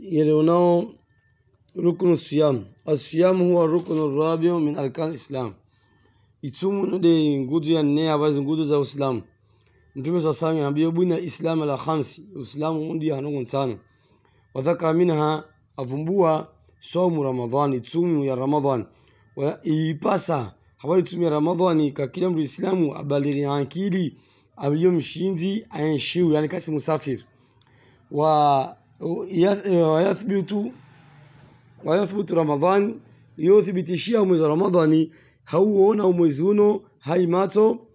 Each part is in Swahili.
يلونه ركن الصيام الصيام هو الركن الرابع من أركان الإسلام itumu de nguzo ya nne abazi nguzo za uislamu mtume saa salam ambia bwina islam ala khamsi uislamu undi hanongo nsano wadhakara minha avumbua saumu ramadhan itumu ya ramadhan wa ipasa habari itumu ya ramadhani ka kila mtu islamu abaliri akili aliyo mshinzi ayenshiu yani kasi musafir wa wayathbitu wayathbitu ramadhan yothibitishia mwezi wa ramadhani hauona umwezi uno haimato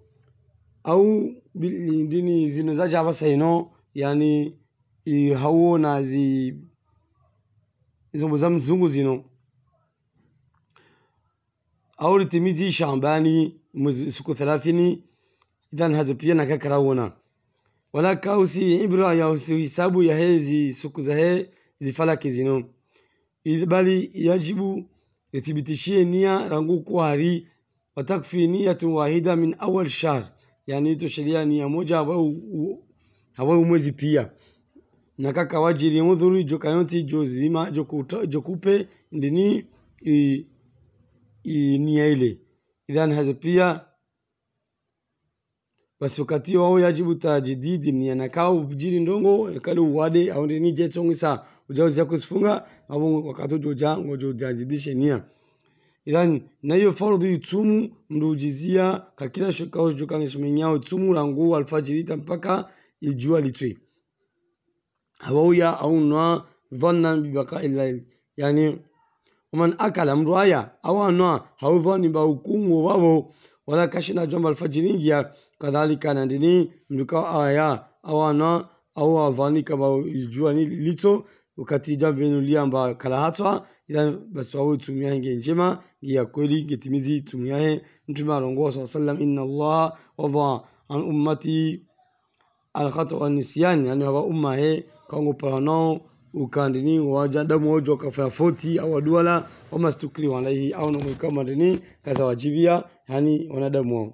au ndini zino zaja hapa ino yani hauona zi izombo za mzungu zino. Au litimizi shambani siku thelathini idhan hazo pia nakakarawona wala kausi ibra ya hisabu ya hezi suku za he zifalaki zino. Idh- bali yajibu ithibitishie nia rangu kuhari watakfi niyatu wahida min awal shahr. Yani ito sheria nia moja hawa mwezi pia. Na kaka wajiri mudhuri jokayonti jozima jokupe ndini nia ile. Idhan hazo pia basi wakati wao yajibu tajdidi ni nakao ujiri ndongo kale uwade au ndini jetsongisa ujauzi kusifunga au wakati ujoja ngojo jadidishe nia idhan na hiyo fardhi itumu mrujizia kakila shokao jokangeshmenyao itumu langu alfajiri mpaka ijua litwe. Hawauya au nwa dhannan bibaqai llail yani waman akala mruaya aya awanwa haudhani ba hukumu wabo ولا كشنا جنب الفجرين يا كذلك نديني ملكا آيا. أو أنا أو أفاني كبا الجواني ليتو. وكتي جنب نوليان با كلاهاتوا. إذا بس هو تومي عن جنجما يا كولي كتميزي تومي عن نجما رونغو صلى الله عليه وسلم. إن الله وضع عن أمتي الخطأ والنسيان يعني هو أمة هي كانوا برهنو ukandini waja damu wojo kafanya foti au duala wamastukiri walaihi au no kama ndini kaza wajibia yani wanadamu wao